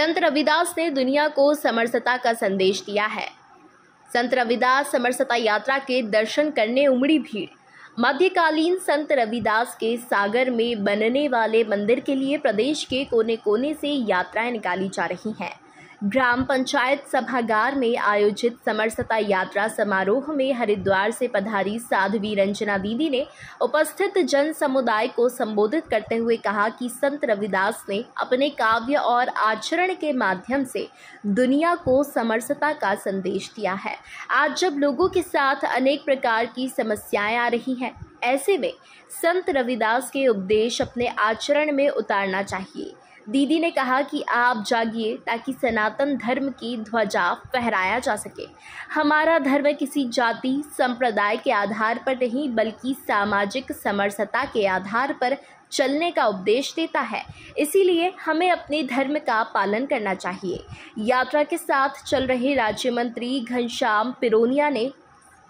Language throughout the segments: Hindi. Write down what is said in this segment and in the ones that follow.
संत रविदास ने दुनिया को समरसता का संदेश दिया है। संत रविदास समरसता यात्रा के दर्शन करने उमड़ी भीड़। मध्यकालीन संत रविदास के सागर में बनने वाले मंदिर के लिए प्रदेश के कोने कोने से यात्राएँ निकाली जा रही हैं। ग्राम पंचायत सभागार में आयोजित समरसता यात्रा समारोह में हरिद्वार से पधारी साध्वी रंजना दीदी ने उपस्थित जन समुदाय को संबोधित करते हुए कहा कि संत रविदास ने अपने काव्य और आचरण के माध्यम से दुनिया को समरसता का संदेश दिया है। आज जब लोगों के साथ अनेक प्रकार की समस्याएँ आ रही हैं, ऐसे में संत रविदास के उपदेश अपने आचरण में उतारना चाहिए। दीदी ने कहा कि आप जागिए ताकि सनातन धर्म की ध्वजा फहराया जा सके। हमारा धर्म किसी जाति, संप्रदाय के आधार पर नहीं, बल्कि सामाजिक समरसता के आधार पर चलने का उपदेश देता है। इसीलिए हमें अपने धर्म का पालन करना चाहिए। यात्रा के साथ चल रहे राज्य मंत्री घनश्याम पिरोनिया ने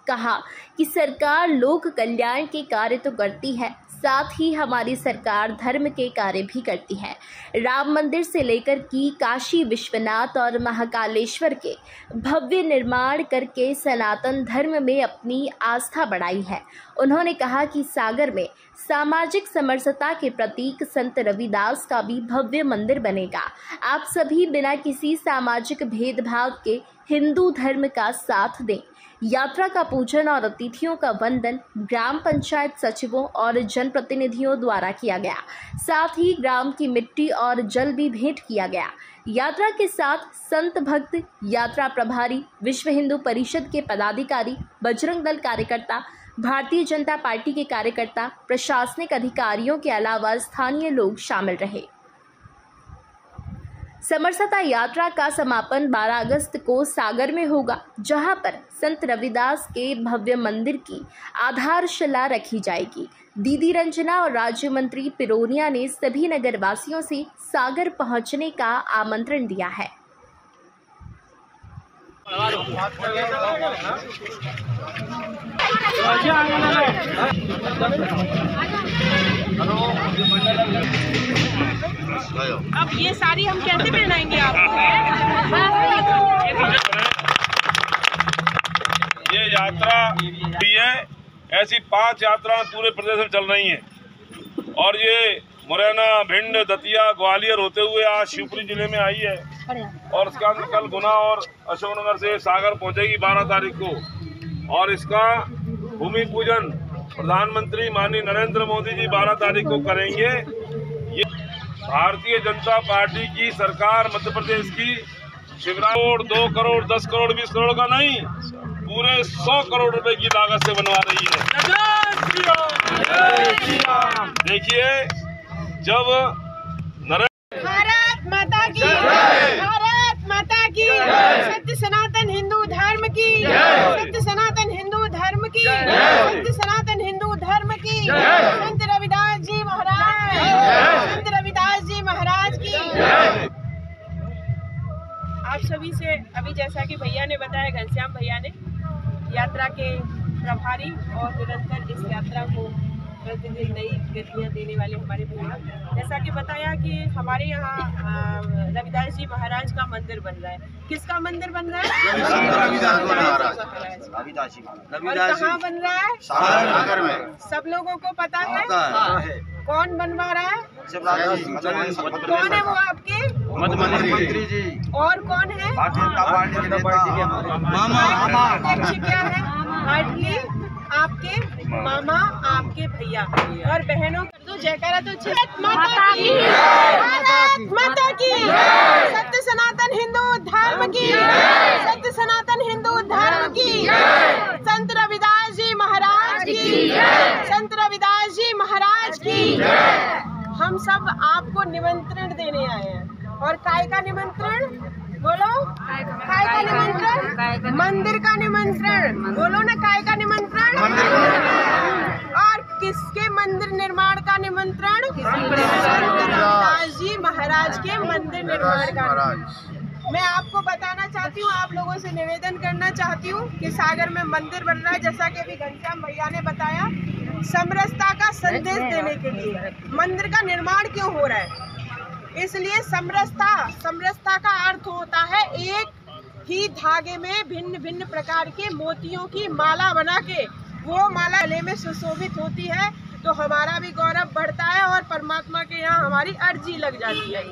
कहा कि सरकार लोक कल्याण के कार्य तो करती है साथ ही हमारी सरकार धर्म के कार्य भी करती है। राम मंदिर से लेकर की काशी विश्वनाथ और महाकालेश्वर के भव्य निर्माण करके सनातन धर्म में अपनी आस्था बढ़ाई है। उन्होंने कहा कि सागर में सामाजिक समरसता के प्रतीक संत रविदास का भी भव्य मंदिर बनेगा। आप सभी बिना किसी सामाजिक भेदभाव के हिंदू धर्म का साथ दें। यात्रा का पूजन और अतिथियों का वंदन ग्राम पंचायत सचिवों और जनप्रतिनिधियों द्वारा किया गया। साथ ही ग्राम की मिट्टी और जल भी भेंट किया गया। यात्रा के साथ संत भक्त, यात्रा प्रभारी, विश्व हिंदू परिषद के पदाधिकारी, बजरंग दल कार्यकर्ता, भारतीय जनता पार्टी के कार्यकर्ता, प्रशासनिक अधिकारियों के अलावा स्थानीय लोग शामिल रहे। समरसता यात्रा का समापन 12 अगस्त को सागर में होगा, जहाँ पर संत रविदास के भव्य मंदिर की आधारशिला रखी जाएगी। दीदी रंजना और राज्य मंत्री पिरोनिया ने सभी नगरवासियों से सागर पहुँचने का आमंत्रण दिया है। अब ये साड़ी हम कैसे पहनाएँगे आपको? ये यात्रा भी है ऐसी पाँच यात्राएँ पूरे प्रदेश में चल रही हैं। और ये मुरैना भिंड दतिया ग्वालियर होते हुए आज शिवपुरी ज़िले में आई है। और इसका कल गुना और अशोकनगर से सागर पहुंचेगी 12 तारीख को। और इसका भूमि पूजन प्रधानमंत्री माननीय नरेंद्र मोदी जी 12 तारीख को करेंगे। भारतीय जनता पार्टी की सरकार मध्य प्रदेश की शिवराज करोड़ दो करोड़ दस करोड़ बीस करोड़ का नहीं पूरे सौ करोड़ रुपए की लागत से बनवा रही है। देखिए जब नरेंद्र भारत माता की भारत माता की सत्य सनातन हिंदू धर्म की सत्य सनातन हिंदू भैया ने यात्रा के प्रभारी और निरंतर इस यात्रा को प्रतिदिन नई गतियाँ देने वाले हमारे भैया। जैसा कि बताया कि हमारे यहाँ रविदास जी महाराज का मंदिर बन रहा है। किसका मंदिर बन रहा है? रविदास जी महाराज। कहाँ बन रहा है? सागर में। सब लोगों को पता है? कौन बनवा रहा है? कौन है वो आपके? मंत्री जी और कौन है भारतीय जनता पार्टी के नेता। मामा क्या है हार्डली आपके मामा आपके भैया। और बहनों कर दो जयकारा तो माता की। माता की। सत्य सनातन हिंदू धर्म की। सत्य सनातन हिंदू धर्म की। संत रविदास जी महाराज की। संत रविदास जी महाराज की। हम सब आपको निमंत्रण देने आए हैं। और काय का निमंत्रण? बोलो। काय का निमंत्रण? मंदिर का निमंत्रण? बोलो ना काय का निमंत्रण? और किसके मंदिर निर्माण का निमंत्रण? जी महाराज के मंदिर निर्माण का मैं आपको बताना चाहती हूँ आप लोगों से निवेदन करना चाहती हूँ कि सागर में मंदिर बन रहा है जैसा कि अभी घनश्याम भैया ने बताया समरसता का संदेश देने के लिए। मंदिर का निर्माण क्यों हो रहा है? इसलिए समरसता समरसता का अर्थ होता है एक ही धागे में भिन्न भिन्न प्रकार के मोतियों की माला बना के। वो माला गले में सुशोभित होती है तो हमारा भी गौरव बढ़ता है और परमात्मा के यहाँ हमारी अर्जी लग जाती है।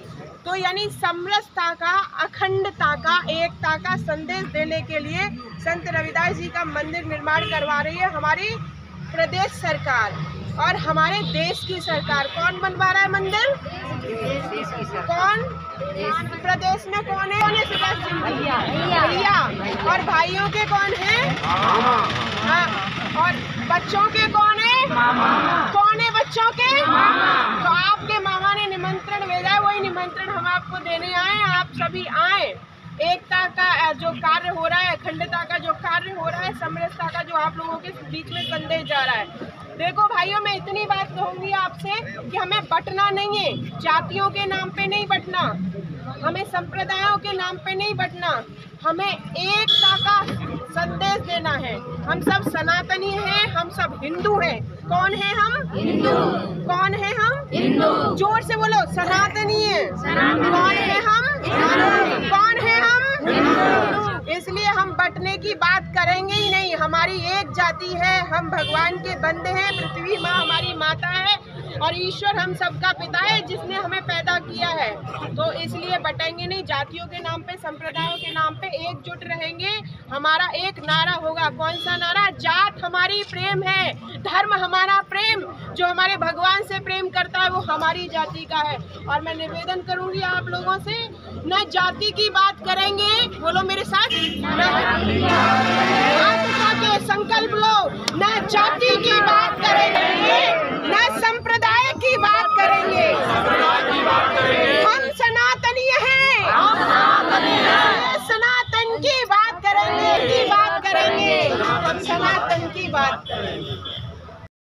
तो यानी समरसता का, अखंडता का, एकता का संदेश देने के लिए संत रविदास जी का मंदिर निर्माण करवा रही है हमारी प्रदेश सरकार और हमारे देश की सरकार। कौन बनवा रहा है मंदिर? कौन? प्रदेश में कौन है? कौन है सुभाष? भैया। और भाइयों के कौन है? हाँ, और बच्चों के कौन है? कौन है बच्चों के? तो आपके मामा ने निमंत्रण भेजा है। वही निमंत्रण हम आपको देने आए आप सभी आए। एकता का जो कार्य अखंडता का जो कार्य हो रहा है समरसता का जो आप लोगों के बीच में संदेश जा रहा है। देखो भाइयों मैं इतनी बात कहूँगी आपसे कि हमें बटना नहीं है। जातियों के नाम पे नहीं बटना। हमें संप्रदायों के नाम पे नहीं बटना। हमें एकता का संदेश देना है। हम सब सनातनी हैं हम सब हिंदू हैं। कौन है हम? हिंदू। कौन है हम? हिंदू। ज़ोर से बोलो सनातनी है। कौन है हम कौन है हम इसलिए हम बटने की बात करेंगे ही नहीं। हमारी एक जाति है, हम भगवान के बंदे हैं, पृथ्वी माँ हमारी माता है और ईश्वर हम सबका पिता है जिसने हमें पैदा किया है। इसलिए बटेंगे नहीं, जातियों के नाम पे, संप्रदायों के नाम पे एकजुट रहेंगे। हमारा एक नारा होगा। कौन सा नारा? जात हमारी प्रेम है। धर्म हमारा प्रेम। जो हमारे भगवान से प्रेम करता है, वो हमारी जाति का है। और मैं निवेदन करूँगी आप लोगों से, न जाति की बात करेंगे। बोलो मेरे साथ। संकल्प लो। न जाति की बात करेंगे। न संप्रदाय